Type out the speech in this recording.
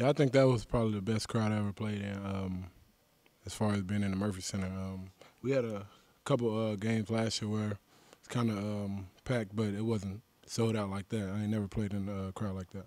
Yeah, I think that was probably the best crowd I ever played in. Um, as far as being in the Murphy Center, um, we had a couple uh, games last year where it's kind of um, packed, but it wasn't sold out like that. I ain't never played in a crowd like that.